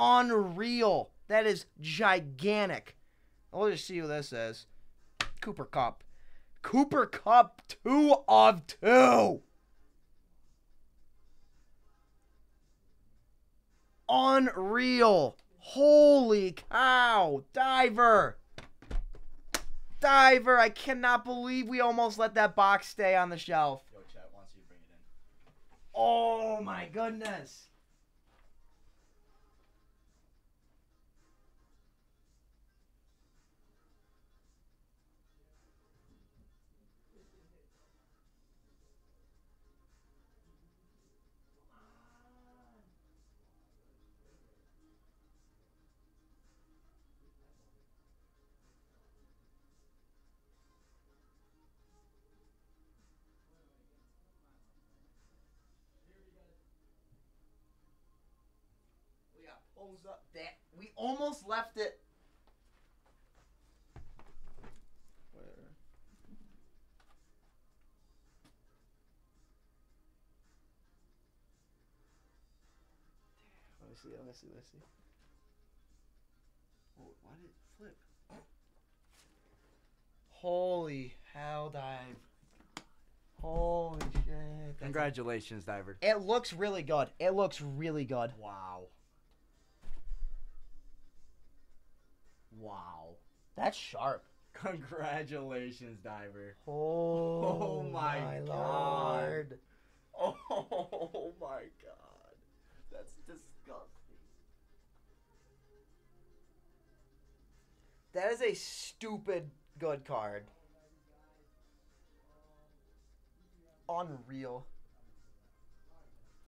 unreal. That is gigantic. We'll just see who this is. Cooper Kupp. Cooper Kupp, two of two. Unreal. Holy cow. Diver. Diver. I cannot believe we almost let that box stay on the shelf. Yo, chat wants you bring it in. Oh my goodness. We up that we almost left it. Where? Let me see. Let me see. Let me see. Oh, why did it flip? Holy hell, dive! Holy shit! That's- Congratulations, Diver. It looks really good. It looks really good. Wow. That's sharp. Congratulations, Diver. Oh, oh my God. lord. Oh my god. That's disgusting. That is a stupid good card. Unreal.